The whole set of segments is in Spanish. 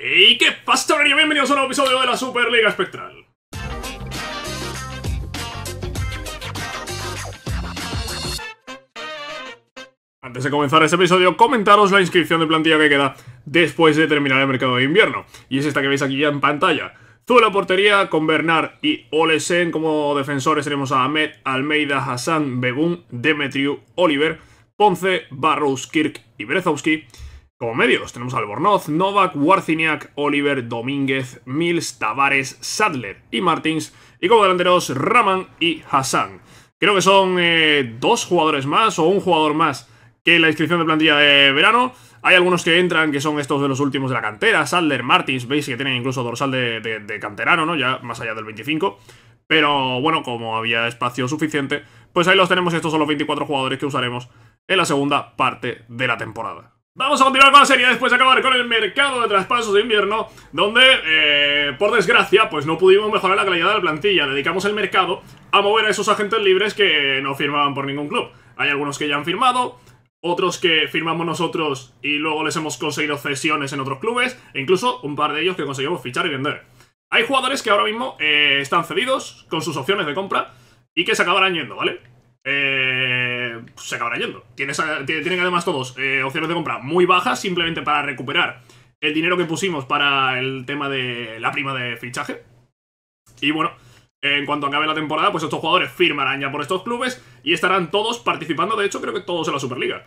¿Y qué pasa, Bienvenidos a un nuevo episodio de la Superliga Espectral. Antes de comenzar este episodio, comentaros la inscripción de plantilla que queda después de terminar el mercado de invierno. Y es esta que veis aquí ya en pantalla. Zuela portería con Bernard y Olesen como defensores tenemos a Ahmed, Almeida, Hassan, Begun, Demetriu, Oliver, Ponce, Barrows, Kirk y Brezowski. Como medios tenemos a Albornoz, Novak, Warciniak, Oliver, Domínguez, Mills, Tavares, Sadler y Martins. Y como delanteros Raman y Hassan. Creo que son eh, dos jugadores más o un jugador más que la inscripción de plantilla de verano. Hay algunos que entran que son estos de los últimos de la cantera. Sadler, Martins, veis que tienen incluso dorsal de, de canterano, ¿no? Ya más allá del 25. Pero bueno, como había espacio suficiente, pues ahí los tenemos. Estos son los 24 jugadores que usaremos en la segunda parte de la temporada. Vamos a continuar con la serie después de acabar con el mercado de traspasos de invierno, donde, eh, por desgracia, pues no pudimos mejorar la calidad de la plantilla. Dedicamos el mercado a mover a esos agentes libres que no firmaban por ningún club. Hay algunos que ya han firmado, otros que firmamos nosotros y luego les hemos conseguido cesiones en otros clubes, e incluso un par de ellos que conseguimos fichar y vender. Hay jugadores que ahora mismo eh, están cedidos con sus opciones de compra y que se acabarán yendo, ¿vale? Eh, se acabará yendo. Tienes, tienen además todos eh, opciones de compra muy bajas simplemente para recuperar el dinero que pusimos para el tema de la prima de fichaje. Y bueno, en cuanto acabe la temporada, pues estos jugadores firmarán ya por estos clubes y estarán todos participando, de hecho creo que todos en la Superliga.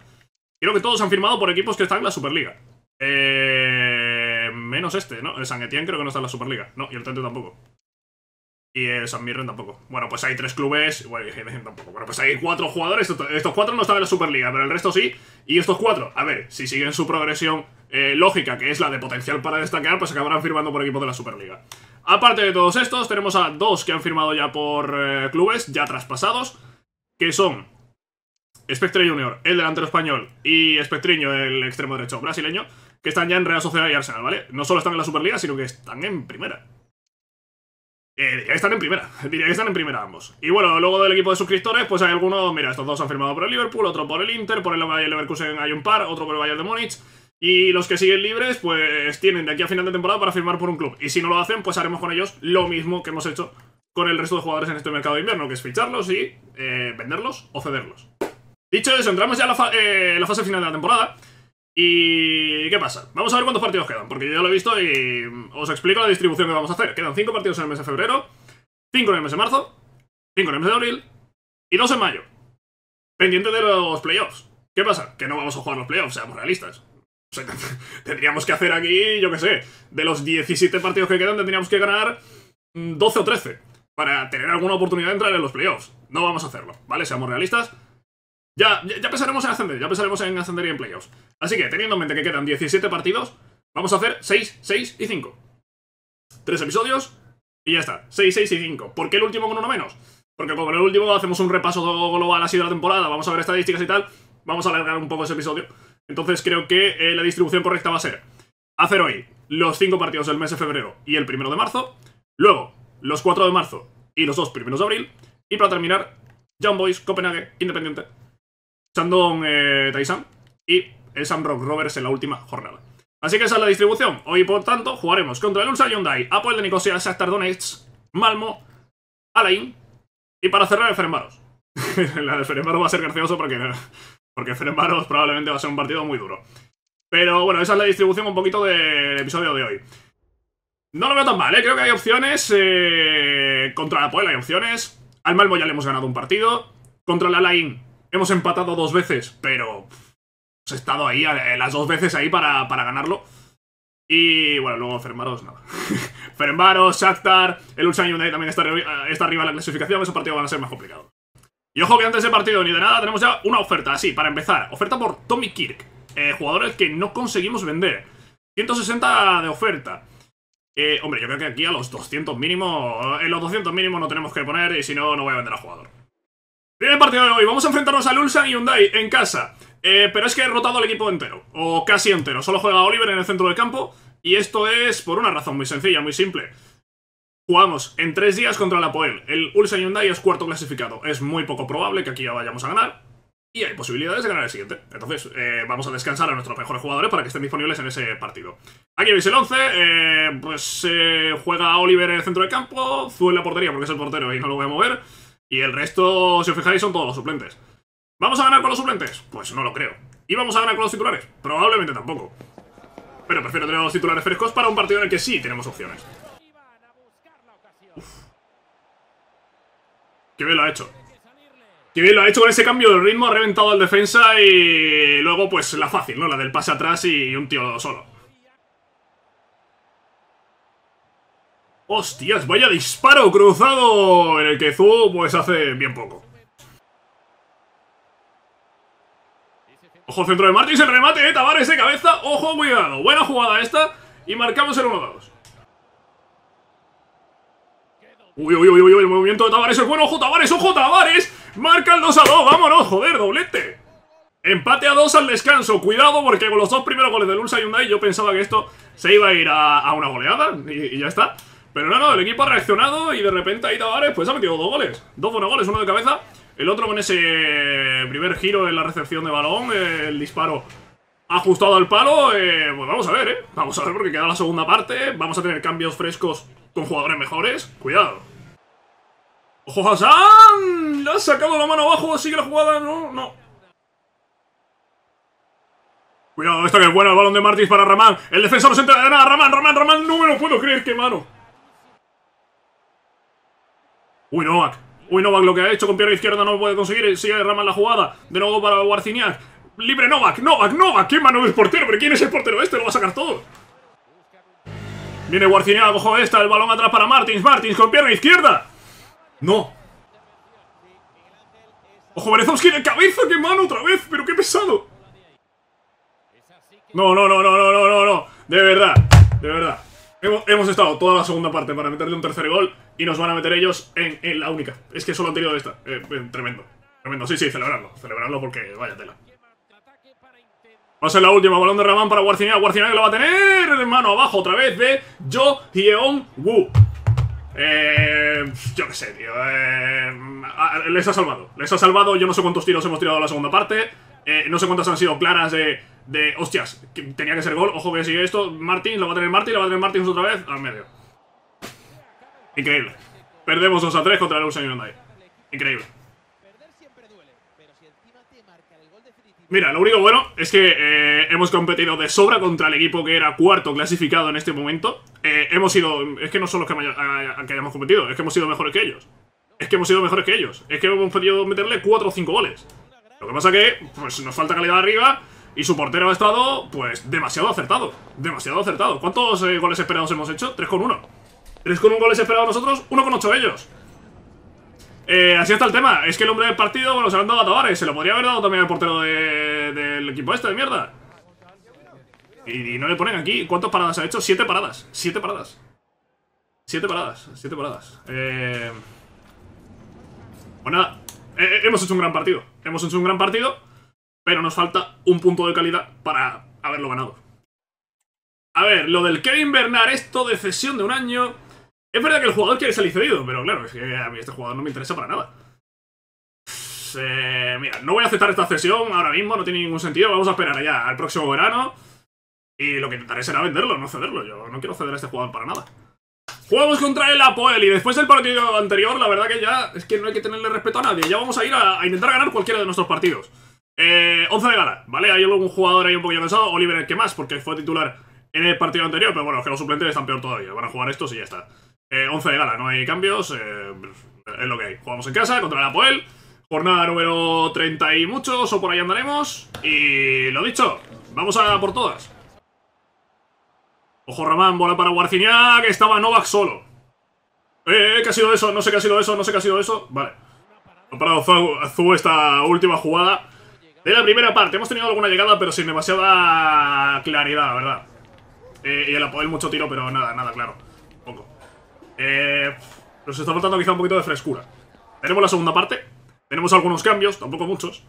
Creo que todos han firmado por equipos que están en la Superliga. Eh, menos este, ¿no? El San creo que no está en la Superliga. No, y el Tente tampoco. Y el San Mirren tampoco. Bueno, pues hay tres clubes. Bueno, tampoco. Bueno, pues hay cuatro jugadores. Estos cuatro no están en la Superliga, pero el resto sí. Y estos cuatro, a ver, si siguen su progresión eh, lógica, que es la de potencial para destacar, pues acabarán firmando por equipos de la Superliga. Aparte de todos estos, tenemos a dos que han firmado ya por eh, clubes, ya traspasados, que son Spectre Junior, el delantero español, y Spectriño, el extremo derecho brasileño, que están ya en Real Sociedad y Arsenal, ¿vale? No solo están en la Superliga, sino que están en primera. Eh, están en primera, diría que están en primera ambos. Y bueno, luego del equipo de suscriptores, pues hay algunos, mira, estos dos han firmado por el Liverpool, otro por el Inter, por el Bayern Leverkusen hay un par, otro por el Bayern de Múnich. Y los que siguen libres, pues tienen de aquí a final de temporada para firmar por un club. Y si no lo hacen, pues haremos con ellos lo mismo que hemos hecho con el resto de jugadores en este mercado de invierno, que es ficharlos y eh, venderlos o cederlos. Dicho eso, entramos ya a la, eh, la fase final de la temporada. ¿Y qué pasa? Vamos a ver cuántos partidos quedan, porque yo ya lo he visto y os explico la distribución que vamos a hacer. Quedan 5 partidos en el mes de febrero, 5 en el mes de marzo, 5 en el mes de abril y 2 en mayo. Pendiente de los playoffs. ¿Qué pasa? Que no vamos a jugar los playoffs, seamos realistas. tendríamos que hacer aquí, yo qué sé, de los 17 partidos que quedan tendríamos que ganar 12 o 13 para tener alguna oportunidad de entrar en los playoffs. No vamos a hacerlo, ¿vale? Seamos realistas. Ya, ya, pensaremos en ascender, ya pensaremos en ascender y en playoffs. Así que, teniendo en mente que quedan 17 partidos, vamos a hacer 6, 6 y 5. Tres episodios y ya está. 6, 6 y 5. ¿Por qué el último con uno menos? Porque como en el último hacemos un repaso global así de la temporada, vamos a ver estadísticas y tal, vamos a alargar un poco ese episodio. Entonces creo que eh, la distribución correcta va a ser hacer hoy los 5 partidos del mes de febrero y el primero de marzo, luego los 4 de marzo y los 2 primeros de abril, y para terminar, Young Boys, Copenhague, Independiente, Shandong eh, y el Rock Rovers en la última jornada. Así que esa es la distribución. Hoy, por tanto, jugaremos contra el Ulsan Hyundai, Apoel de Nicosia, Shakhtar Donetsk, Malmo, Alain y para cerrar el Ferenbaros. la de Ferenbaros va a ser gracioso porque, porque Ferenbaros probablemente va a ser un partido muy duro. Pero bueno, esa es la distribución un poquito del episodio de hoy. No lo veo tan mal, ¿eh? Creo que hay opciones. Eh, contra el Apoel hay opciones. Al Malmo ya le hemos ganado un partido. Contra el Alain Hemos empatado dos veces, pero hemos estado ahí eh, las dos veces ahí para, ganarlo. Y bueno, luego Fermaros, nada. Fermaros, Shakhtar, el Ulsan United también está, está arriba en la clasificación, esos partidos van a ser más complicados. Y ojo que antes de partido ni de nada tenemos ya una oferta, así, para empezar. Oferta por Tommy Kirk, eh, jugadores que no conseguimos vender. 160 de oferta. Eh, hombre, yo creo que aquí a los 200 mínimo, en los 200 mínimo no tenemos que poner y si no, no voy a vender al jugador. Primer partido de hoy, vamos a enfrentarnos al Ulsan Hyundai en casa. Eh, pero es que he rotado el equipo entero, o casi entero. Solo juega Oliver en el centro del campo, y esto es por una razón muy sencilla, muy simple. Jugamos en tres días contra el Apoel. El Ulsan Hyundai es cuarto clasificado. Es muy poco probable que aquí ya vayamos a ganar. y hay posibilidades de ganar el siguiente. Entonces, eh, vamos a descansar a nuestros mejores jugadores para que estén disponibles en ese partido. Aquí veis el 11, eh, pues eh, juega Oliver en el centro del campo, Zu en la portería porque es el portero y no lo voy a mover, y el resto, si os fijáis, son todos los suplentes. ¿Vamos a ganar con los suplentes? Pues no lo creo. ¿Y vamos a ganar con los titulares? Probablemente tampoco. Pero prefiero tener los titulares frescos para un partido en el que sí tenemos opciones. Uf. Qué bien lo ha hecho. Que bien lo ha hecho con ese cambio de ritmo, ha reventado al defensa y luego pues la fácil, ¿no? La del pase atrás y un tío solo. ¡Hostias! Vaya disparo cruzado en el que Zu pues hace bien poco. Ojo centro de Martins, el remate de Tavares de cabeza. Ojo, cuidado. Buena jugada esta. Y marcamos el 1-2. Uy, uy, uy, uy, el movimiento de Tavares es bueno. Ojo, Tavares, ojo, Tavares. Marca el 2 a 2, vámonos, joder, doblete. Empate a 2 al descanso. Cuidado porque con los dos primeros goles del Ulsa Hyundai yo pensaba que esto se iba a ir a, una goleada y, ya está. Pero no, no, el equipo ha reaccionado y de repente ahí Tavares pues ha metido dos goles. Dos buenos goles, uno de cabeza. El otro con ese primer giro en la recepción de balón, el disparo ajustado al palo. Eh, pues vamos a ver, ¿eh? Vamos a ver porque queda la segunda parte. Vamos a tener cambios frescos con jugadores mejores. Cuidado. ¡Ojo Hassan! Le ha sacado la mano abajo, sigue la jugada, no, no. Cuidado, esto que es bueno, el balón de Martins para Ramán. El defensor se entera de nada, Ramán, Ramán, Ramán, no me lo puedo creer, qué mano. Uy, Novak. Uy, Novak lo que ha hecho con pierna izquierda no lo puede conseguir. Sigue Ramán la jugada. De nuevo para Warciniak. Libre Novak, Novak, Novak. ¿Qué mano del portero? ¿Pero quién es el portero este? Lo va a sacar todo. Viene Warciniak, ojo esta. El balón atrás para Martins. Martins con pierna izquierda. No. Ojo, Berezovski de cabeza, qué mano otra vez, pero qué pesado. No, no, no, no, no, no, no. De verdad, de verdad. Hemos, estado toda la segunda parte para meterle un tercer gol y nos van a meter ellos en, la única. Es que solo han tenido esta. Eh, eh, tremendo. Tremendo. Sí, sí, celebrarlo. Celebrarlo porque vaya tela. Va a ser la última. Balón de Ramán para Guarcinia. Guarcinia que lo va a tener en mano abajo otra vez de Jo Hyeon Woo. Eh, yo qué sé, tío. Eh, les ha salvado. Les ha salvado. Yo no sé cuántos tiros hemos tirado en la segunda parte. Eh, no sé cuántas han sido claras de, de... Hostias, que tenía que ser gol. Ojo que sigue esto. Martín, lo va a tener Martín, lo va a tener Martín otra vez. Al medio. Increíble. Perdemos 2 a 3 contra el Ulsan Hyundai. Increíble. Mira, lo único bueno es que eh, hemos competido de sobra contra el equipo que era cuarto clasificado en este momento. Eh, hemos sido... Es que no solo que, que, hayamos competido, es que hemos sido mejores que ellos. Es que hemos sido mejores que ellos. Es que hemos podido meterle 4 o 5 goles. Lo que pasa que, pues nos falta calidad arriba y su portero ha estado, pues, demasiado acertado. Demasiado acertado. ¿Cuántos eh, goles esperados hemos hecho? 3 con 1. 3 con 1 goles esperados nosotros, 1 con 8 ellos. Eh, así está el tema. Es que el hombre del partido, bueno, se lo han dado a Tavares. Se lo podría haber dado también al portero del equipo este de mierda. Y, no le ponen aquí. ¿Cuántas paradas ha hecho? Siete paradas. Siete paradas. Siete paradas. Siete paradas. Eh... Pues nada. Eh, hemos hecho un gran partido. Hemos hecho un gran partido. Pero nos falta un punto de calidad para haberlo ganado. A ver, lo del Kevin Bernard, esto de cesión de un año... Es verdad que el jugador quiere salir cedido, pero claro, es que a mí este jugador no me interesa para nada. Eh, mira, no voy a aceptar esta cesión ahora mismo, no tiene ningún sentido. Vamos a esperar allá al próximo verano. Y lo que intentaré será venderlo, no cederlo. Yo no quiero ceder a este jugador para nada. Jugamos contra el Apoel y después del partido anterior, la verdad que ya es que no hay que tenerle respeto a nadie. Ya vamos a ir a, intentar ganar cualquiera de nuestros partidos. Eh, 11 de gala, ¿vale? Hay algún jugador ahí un poquillo cansado. Oliver el que más, porque fue titular en el partido anterior. Pero bueno, es que los suplentes están peor todavía. Van a jugar estos y ya está. 11 eh, de gala, no hay cambios, eh, es lo que hay. Jugamos en casa contra el Apoel, jornada número 30 y muchos, o por ahí andaremos. Y lo dicho, vamos a por todas. Ojo Ramán, bola para Warcinia, que estaba Novak solo. Eh, ¿qué ha sido eso? No sé qué ha sido eso, no sé qué ha sido eso. Vale. Ha parado Zu esta última jugada de la primera parte. Hemos tenido alguna llegada, pero sin demasiada claridad, la verdad. Eh, y el Apoel mucho tiro, pero nada, nada claro. Poco. Eh, nos está faltando quizá un poquito de frescura. Tenemos la segunda parte. Tenemos algunos cambios, tampoco muchos.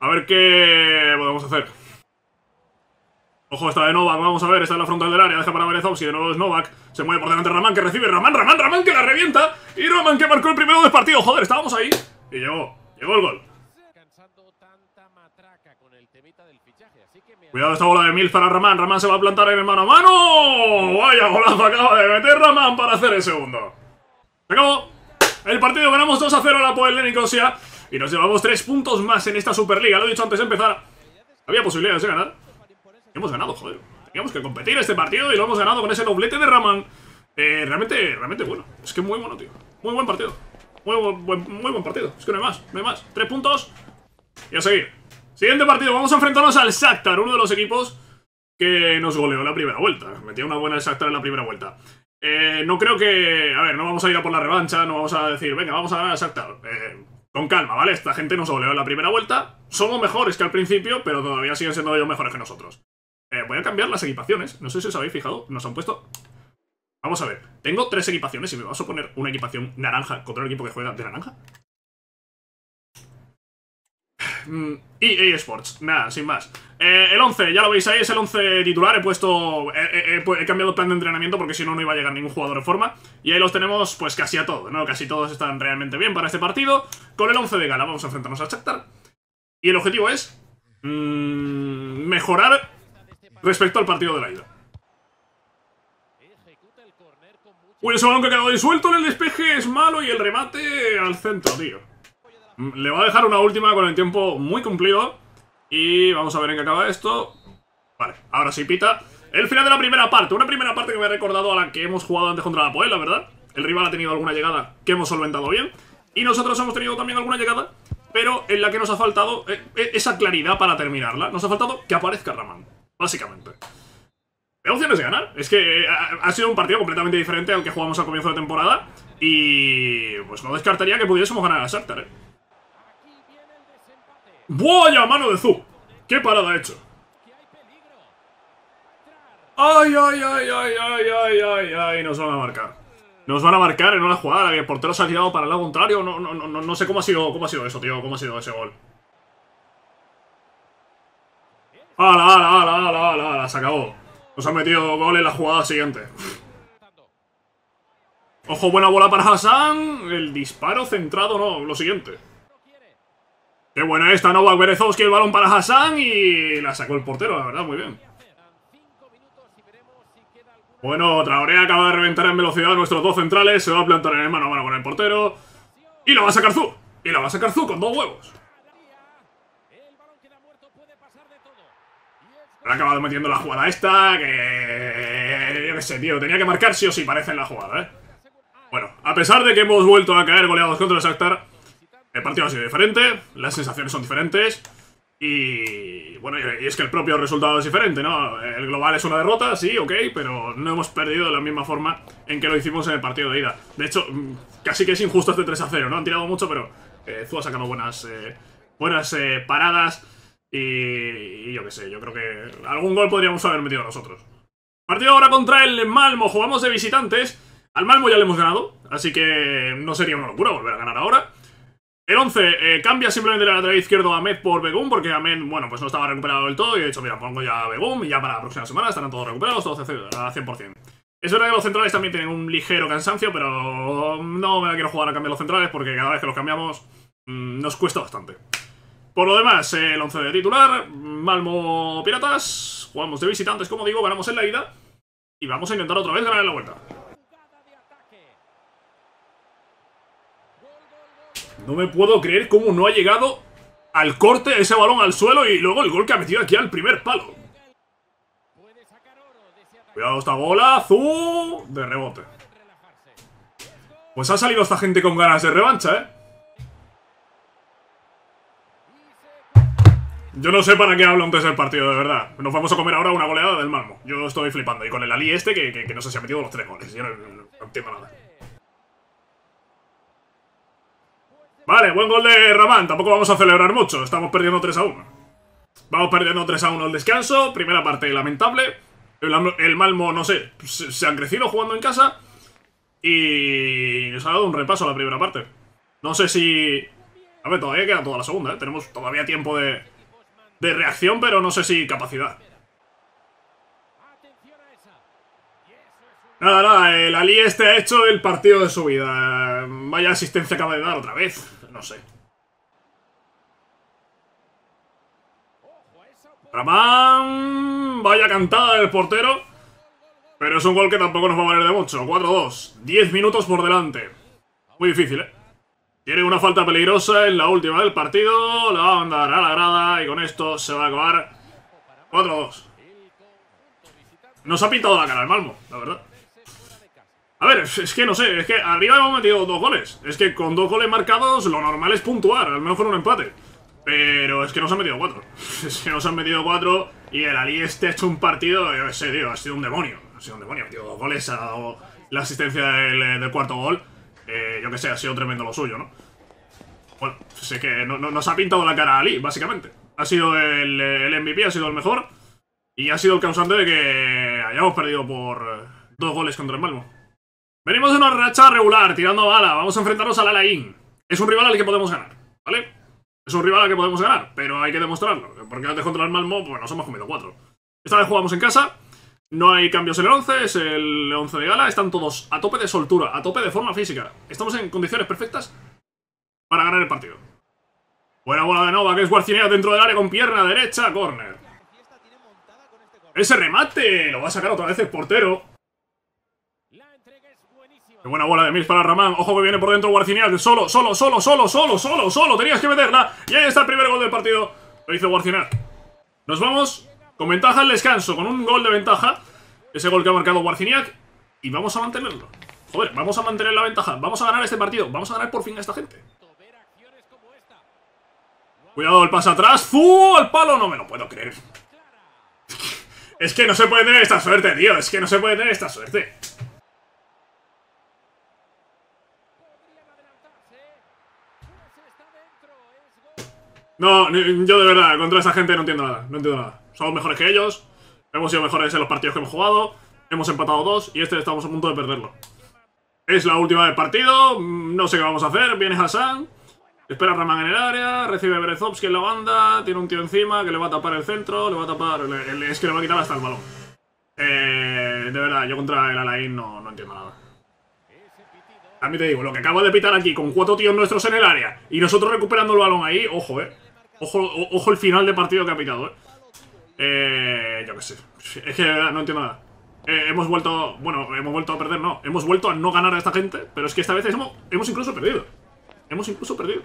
A ver qué podemos hacer. Ojo, está de Novak, vamos a ver, está en la frontal del área, deja para Berezovski, de nuevo es Novak, se mueve por delante Ramán que recibe, Ramán, Ramán, Ramán que la revienta, y Ramán que marcó el primero del partido, joder, estábamos ahí, y llegó, llegó el gol. Cuidado esta bola de Mills para Ramán. Ramán se va a plantar en el mano a mano. Vaya golazo acaba de meter Ramán para hacer el segundo. Se acabó. El partido ganamos 2 a 0 a la Poel de Nicosia. Y nos llevamos 3 puntos más en esta Superliga. Lo he dicho antes de empezar. Había posibilidades de ganar. Hemos ganado, joder. Teníamos que competir este partido y lo hemos ganado con ese doblete de Ramán. Eh, realmente, realmente bueno. Es que muy bueno, tío. Muy buen partido. Muy buen, partido. Es que no hay más, no hay más. Tres puntos y a seguir. Siguiente partido, vamos a enfrentarnos al Shakhtar, uno de los equipos que nos goleó la primera vuelta. Metía una buena Shakhtar en la primera vuelta. Eh, no creo que... A ver, no vamos a ir a por la revancha, no vamos a decir, venga, vamos a ganar al Shakhtar. Eh, con calma, ¿vale? Esta gente nos goleó en la primera vuelta. Somos mejores que al principio, pero todavía siguen siendo ellos mejores que nosotros. Eh, voy a cambiar las equipaciones. No sé si os habéis fijado, nos han puesto... Vamos a ver, tengo tres equipaciones y me vas a poner una equipación naranja contra un equipo que juega de naranja. Mm, EA Sports, nada, sin más. Eh, el 11, ya lo veis ahí, es el 11 titular. He puesto. He, cambiado el plan de entrenamiento porque si no, no iba a llegar ningún jugador en forma. Y ahí los tenemos, pues casi a todos, ¿no? Casi todos están realmente bien para este partido. Con el 11 de gala, vamos a enfrentarnos a Shakhtar. Y el objetivo es. Mmm, mejorar respecto al partido de la ida. Uy, ese balón que ha quedado disuelto en el despeje es malo y el remate al centro, tío. Le va a dejar una última con el tiempo muy cumplido. Y vamos a ver en qué acaba esto. Vale, ahora sí pita. El final de la primera parte. Una primera parte que me ha recordado a la que hemos jugado antes contra la Poel, la verdad. El rival ha tenido alguna llegada que hemos solventado bien. Y nosotros hemos tenido también alguna llegada, pero en la que nos ha faltado eh, eh, esa claridad para terminarla. Nos ha faltado que aparezca Raman, básicamente. Hay opciones de ganar. Es que eh, ha sido un partido completamente diferente al que jugamos al comienzo de temporada. Y pues no descartaría que pudiésemos ganar a Shakhtar, ¿eh? ¡Vaya mano de Zu! ¡Qué parada ha hecho! ¡Ay, ay, ay, ay, ay, ay, ay, ay! Nos van a marcar. Nos van a marcar en una jugada el portero se ha tirado para el lado contrario. No, no, no, no sé cómo ha sido, cómo ha sido eso, tío. ¿Cómo ha sido ese gol? ¡Hala, hala, hala, hala, hala! hala se acabó. Nos han metido gol en la jugada siguiente. Ojo, buena bola para Hassan. El disparo centrado, no, lo siguiente. Qué buena esta Novak Berezovski, el balón para Hassan y la sacó el portero, la verdad, muy bien. Bueno, Traoré acaba de reventar en velocidad a nuestros dos centrales, se va a plantar en el mano a mano con el portero. Y lo va a sacar Zu, y lo va a sacar Zu con dos huevos. Ha acabado metiendo la jugada esta, que... Yo qué sé, tío, tenía que marcar sí o sí, parece en la jugada, ¿eh? Bueno, a pesar de que hemos vuelto a caer goleados contra el Shakhtar, el partido ha sido diferente, las sensaciones son diferentes y bueno, y es que el propio resultado es diferente, ¿no? El global es una derrota, sí, ok, pero no hemos perdido de la misma forma en que lo hicimos en el partido de ida. De hecho, mm, casi que es injusto este 3 a 0, ¿no? Han tirado mucho, pero eh, ha sacado buenas, eh, buenas eh, paradas y, yo qué sé, yo creo que algún gol podríamos haber metido nosotros. Partido ahora contra el Malmo, jugamos de visitantes. Al Malmo ya le hemos ganado, así que no sería una locura volver a ganar ahora. El 11 eh, cambia simplemente la lateral izquierdo a Ahmed por Begum, porque Ahmed, bueno, pues no estaba recuperado del todo, y he dicho, mira, pongo ya a Begum, y ya para la próxima semana estarán todos recuperados, todos a 100%. Es verdad que los centrales también tienen un ligero cansancio, pero no me la quiero jugar a cambiar los centrales, porque cada vez que los cambiamos mm, nos cuesta bastante. Por lo demás, el 11 de titular, Malmo Piratas, jugamos de visitantes, como digo, ganamos en la ida, y vamos a intentar otra vez ganar en la vuelta. No me puedo creer cómo no ha llegado al corte ese balón al suelo y luego el gol que ha metido aquí al primer palo. Cuidado esta bola, azul de rebote. Pues ha salido esta gente con ganas de revancha, ¿eh? Yo no sé para qué hablo antes del partido, de verdad. Nos vamos a comer ahora una goleada del Malmo. Yo estoy flipando. Y con el Ali este, que, no sé si ha metido los tres goles. Yo no entiendo nada. Vale, buen gol de Ramán. Tampoco vamos a celebrar mucho. Estamos perdiendo 3 a 1. Vamos perdiendo 3 a 1 el descanso. Primera parte lamentable. El, Malmo, no sé, se han crecido jugando en casa. Y nos ha dado un repaso a la primera parte. No sé si... A ver, todavía queda toda la segunda, ¿eh? Tenemos todavía tiempo de, de reacción, pero no sé si capacidad. Nada, nada, el Ali este ha hecho el partido de su vida. Vaya asistencia acaba de dar otra vez. No sé. Ramán, vaya cantada del portero. Pero es un gol que tampoco nos va a valer de mucho. 4-2. 10 minutos por delante. Muy difícil, ¿eh? Tiene una falta peligrosa en la última del partido. La va a mandar a la grada y con esto se va a acabar 4-2. Nos ha pintado la cara el Malmo, la verdad. A ver, es que no sé, es que arriba hemos metido dos goles. Es que con dos goles marcados lo normal es puntuar, al menos con un empate. Pero es que nos han metido cuatro. Es que nos han metido cuatro y el Ali este ha hecho un partido, yo qué sé, tío, ha sido un demonio. Ha sido un demonio, tío. Dos goles, ha dado la asistencia del, cuarto gol. Eh, yo que sé, ha sido tremendo lo suyo, ¿no? Bueno, sé que no, nos ha pintado la cara a Ali, básicamente. Ha sido el, el MVP, ha sido el mejor. Y ha sido el causante de que hayamos perdido por dos goles contra el Malmo. Venimos de una racha regular, tirando bala. Vamos a enfrentarnos al Alain. Es un rival al que podemos ganar, ¿vale? Es un rival al que podemos ganar, pero hay que demostrarlo. Porque antes contra el Malmo, pues nos hemos comido cuatro. Esta vez jugamos en casa. No hay cambios en el 11, es el 11 de gala. Están todos a tope de soltura, a tope de forma física. Estamos en condiciones perfectas para ganar el partido. Buena bola de Nova, que es Guarcinea dentro del área con pierna derecha, corner. Ese remate, lo va a sacar otra vez el portero. Qué buena bola de Mills para Ramán. Ojo que viene por dentro Guarciniak. Solo, solo, solo, solo, solo, solo, solo. Tenías que meterla. Y ahí está el primer gol del partido. Lo hizo Guarciniak. Nos vamos con ventaja al descanso. Con un gol de ventaja. Ese gol que ha marcado Guarciniak. Y vamos a mantenerlo. Joder, vamos a mantener la ventaja. Vamos a ganar este partido. Vamos a ganar por fin a esta gente. Cuidado, el pase atrás. ¡Fu! ¡Al palo! No me lo puedo creer. Es que no se puede tener esta suerte, tío. Es que no se puede tener esta suerte. No, yo de verdad, contra esa gente no entiendo nada, no entiendo nada. Somos mejores que ellos, hemos sido mejores en los partidos que hemos jugado, hemos empatado dos y este estamos a punto de perderlo. Es la última del partido, no sé qué vamos a hacer, viene Hassan, espera Raman en el área, recibe Berezovski en la banda, tiene un tío encima que le va a tapar el centro, le va a tapar, es que le va a quitar hasta el balón. Eh, de verdad, yo contra el Alain no, no entiendo nada. A mí te digo, lo que acabo de pitar aquí con cuatro tíos nuestros en el área y nosotros recuperando el balón ahí, ojo, eh. Ojo, el final de partido que ha pitado, ¿eh? Eh yo qué sé. Es que no entiendo nada. Eh, hemos vuelto... Bueno, hemos vuelto a perder, no. Hemos vuelto a no ganar a esta gente, pero es que esta vez hemos, hemos incluso perdido. Hemos incluso perdido.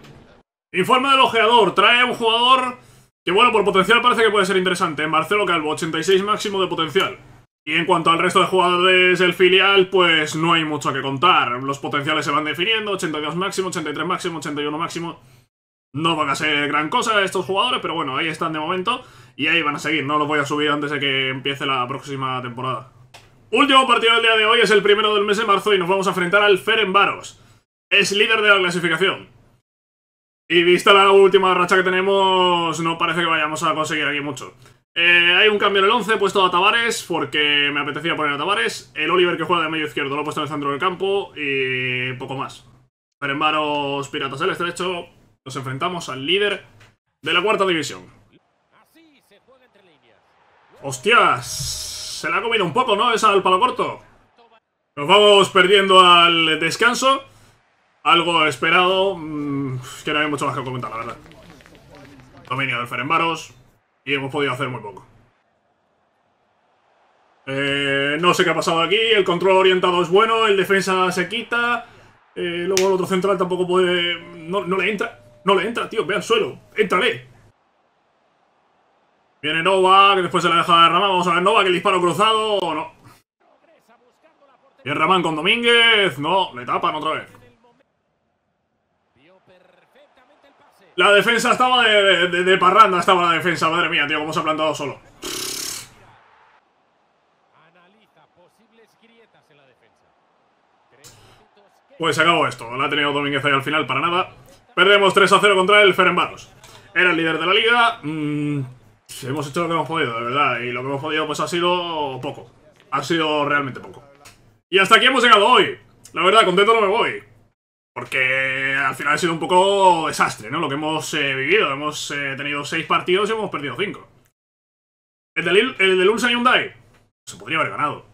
Informe del ojeador. Trae un jugador que, bueno, por potencial parece que puede ser interesante. Marcelo Calvo, 86 máximo de potencial. Y en cuanto al resto de jugadores del filial, pues no hay mucho que contar. Los potenciales se van definiendo, 82 máximo, 83 máximo, 81 máximo. No van a ser gran cosa estos jugadores, pero bueno, ahí están de momento. Y ahí van a seguir, no los voy a subir antes de que empiece la próxima temporada. Último partido del día de hoy, es el primero del mes de marzo y nos vamos a enfrentar al Ferenbaros. Es líder de la clasificación. Y vista la última racha que tenemos, no parece que vayamos a conseguir aquí mucho. Eh, hay un cambio en el 11, he puesto a Tavares porque me apetecía poner a Tavares. El Oliver que juega de medio izquierdo lo he puesto en el centro del campo y poco más. Ferenbaros Piratas del Estrecho, nos enfrentamos al líder de la cuarta división. ¡Hostias! Se la ha comido un poco, ¿no? Esa al palo corto. Nos vamos perdiendo al descanso. Algo esperado. Mm, que no hay mucho más que comentar, la verdad. Dominio del Ferenbaros. Y hemos podido hacer muy poco. Eh, no sé qué ha pasado aquí. El control orientado es bueno. El defensa se quita. Eh, luego el otro central tampoco puede... no le entra. No le entra, tío. Ve al suelo. ¡Éntrale! Viene Nova, que después se la deja de Ramán. Vamos a ver Nova, que el disparo cruzado o no. El Ramán con Domínguez. No, le tapan otra vez. La defensa estaba de, de, parranda, estaba la defensa. Madre mía, tío, cómo se ha plantado solo. Pues se acabó esto. La ha tenido Domínguez ahí al final para nada. Perdemos 3 a 0 contra el Ferenbaros. Era el líder de la liga. Mm, hemos hecho lo que hemos podido, de verdad. Y lo que hemos podido pues ha sido poco. Ha sido realmente poco. Y hasta aquí hemos llegado hoy. La verdad, contento no me voy. Porque al final ha sido un poco desastre, ¿no? Lo que hemos eh, vivido. Hemos eh, tenido 6 partidos y hemos perdido 5. El del, el del Ulsan Hyundai se podría haber ganado.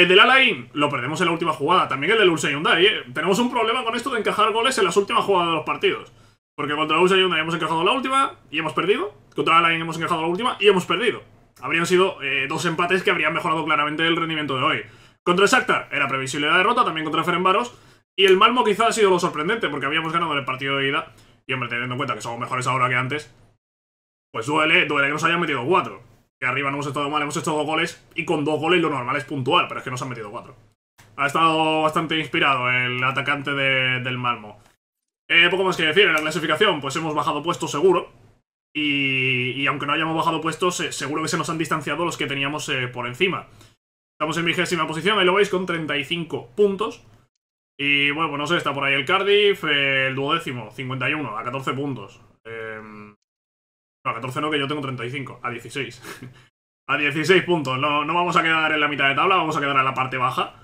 El del Alain lo perdemos en la última jugada. También el del Ulsan Hyundai, ¿eh? Tenemos un problema con esto de encajar goles en las últimas jugadas de los partidos. Porque contra el Ulsan Hyundai hemos encajado la última y hemos perdido. Contra la hemos encajado la última y hemos perdido. Habrían sido eh, dos empates que habrían mejorado claramente el rendimiento de hoy. Contra el Shakhtar era previsible la derrota, también contra Ferenbaros. Y el Malmo quizá ha sido lo sorprendente, porque habíamos ganado el partido de ida. Y hombre, teniendo en cuenta que somos mejores ahora que antes, pues duele, duele que nos hayan metido cuatro. Que arriba no hemos estado mal, hemos hecho dos goles. Y con dos goles lo normal es puntual, pero es que nos han metido cuatro. Ha estado bastante inspirado el atacante del Malmo. Eh, poco más que decir, en la clasificación pues hemos bajado puestos seguro. Y, aunque no hayamos bajado puestos, eh, seguro que se nos han distanciado los que teníamos eh, por encima. Estamos en vigésima posición, ahí lo veis, con 35 puntos. Y bueno, pues no sé, está por ahí el Cardiff, el duodécimo, 51, a 14 puntos. Em, no, a 14 no, que yo tengo 35, a 16. a 16 puntos, no, no vamos a quedar en la mitad de tabla, vamos a quedar en la parte baja.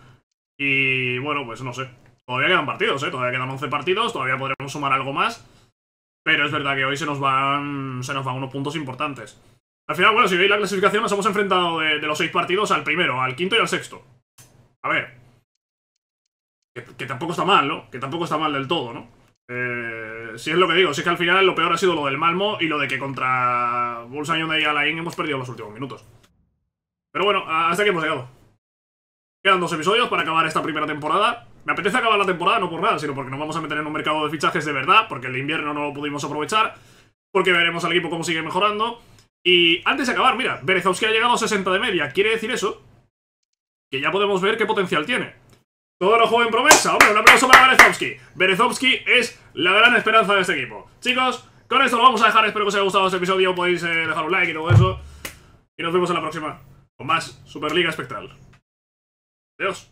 Y bueno, pues no sé. Todavía quedan partidos, ¿eh? Todavía quedan 11 partidos, todavía podremos sumar algo más. Pero es verdad que hoy se nos van, se nos van unos puntos importantes. Al final, bueno, si veis la clasificación, nos hemos enfrentado de, los 6 partidos al primero, al quinto y al sexto. A ver. Que, tampoco está mal, ¿no? Que tampoco está mal del todo, ¿no? Eh, si es lo que digo, si es que al final lo peor ha sido lo del Malmo y lo de que contra Bulls y Alain hemos perdido los últimos minutos. Pero bueno, hasta aquí hemos llegado. Quedan dos episodios para acabar esta primera temporada. Me apetece acabar la temporada no por nada, sino porque nos vamos a meter en un mercado de fichajes de verdad, porque el invierno no lo pudimos aprovechar, porque veremos al equipo cómo sigue mejorando. Y antes de acabar, mira, Berezovski ha llegado a 60 de media. ¿Quiere decir eso? Que ya podemos ver qué potencial tiene. Todo lo joven promesa. Hombre, un aplauso para Berezovski. Berezovski es la gran esperanza de este equipo. Chicos, con esto lo vamos a dejar. Espero que os haya gustado este episodio. Podéis eh, dejar un like y todo eso. Y nos vemos en la próxima con más Superliga Espectral. Adiós.